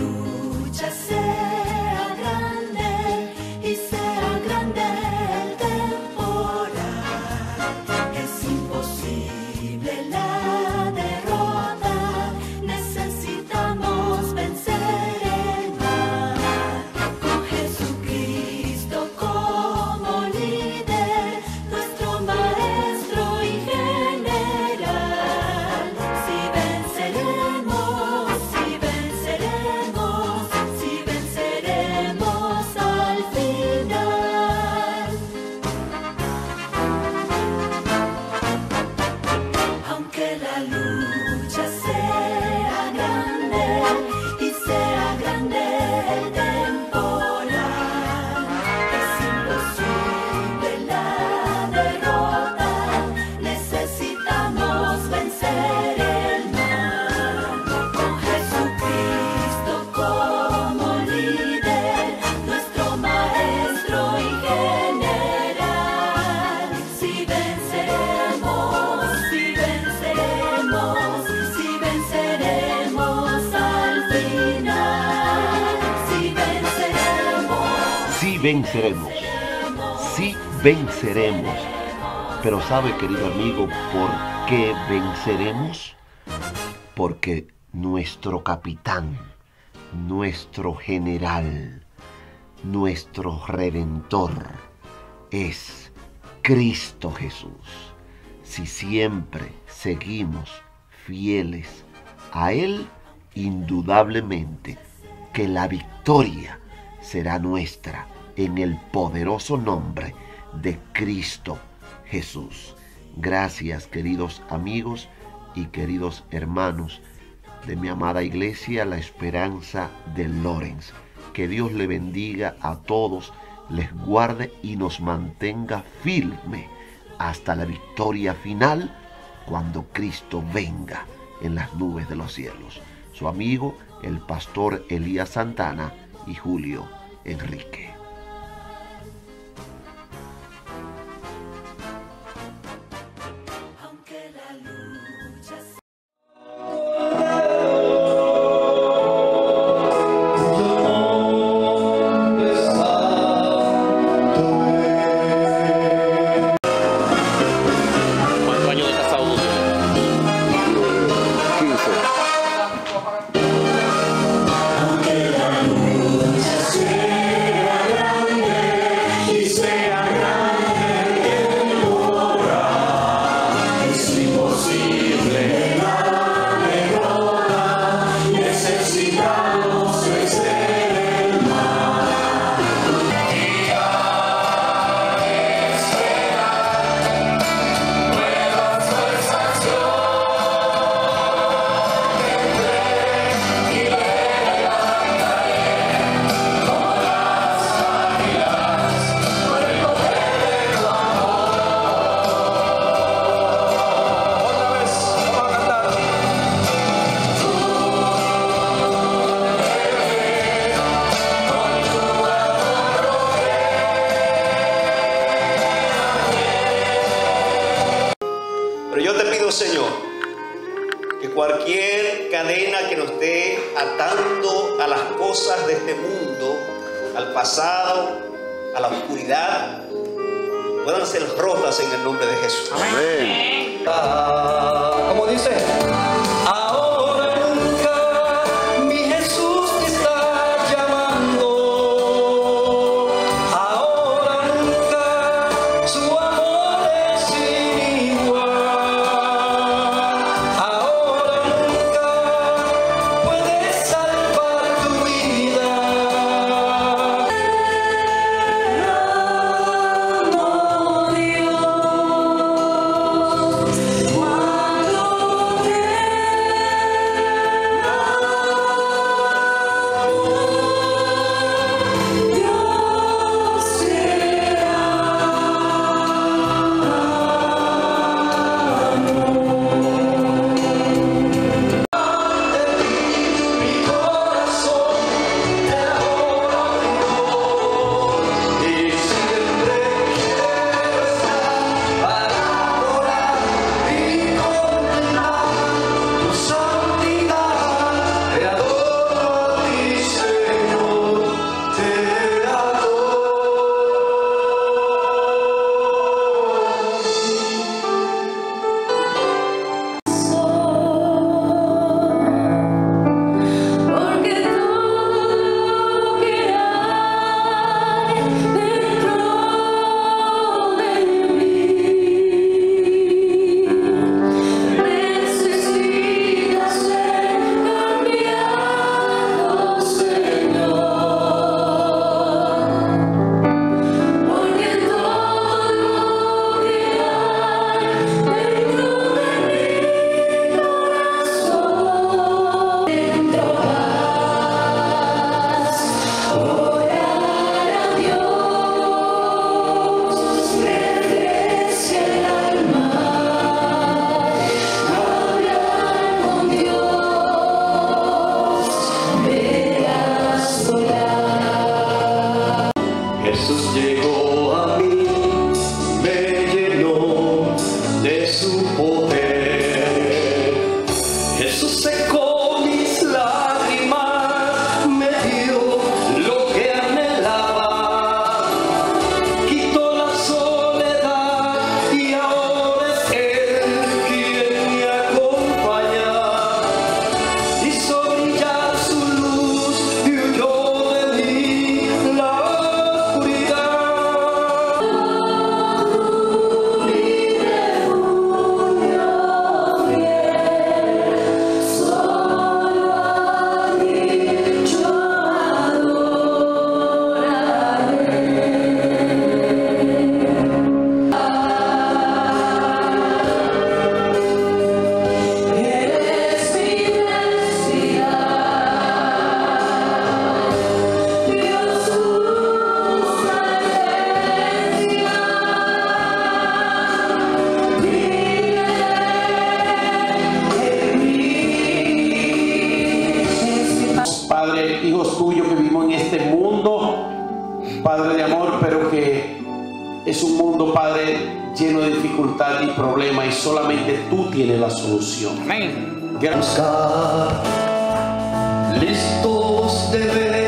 lucha a ser. Venceremos, sí venceremos. Pero ¿sabe, querido amigo, por qué venceremos? Porque nuestro capitán, nuestro general, nuestro redentor es Cristo Jesús. Si siempre seguimos fieles a Él, indudablemente que la victoria será nuestra en el poderoso nombre de Cristo Jesús. Gracias queridos amigos y queridos hermanos de mi amada iglesia La Esperanza de Lorenz. Que Dios le bendiga a todos, les guarde y nos mantenga firme hasta la victoria final cuando Cristo venga en las nubes de los cielos. Su amigo, el pastor Elías Santana y Julio Enrique. que cualquier cadena que nos esté atando a las cosas de este mundo, al pasado, a la oscuridad, puedan ser rotas en el nombre de Jesús. Amén. Ah, dice? Es un mundo, Padre, lleno de dificultad y problemas y solamente tú tienes la solución. Amén. Buscar, listos de ver.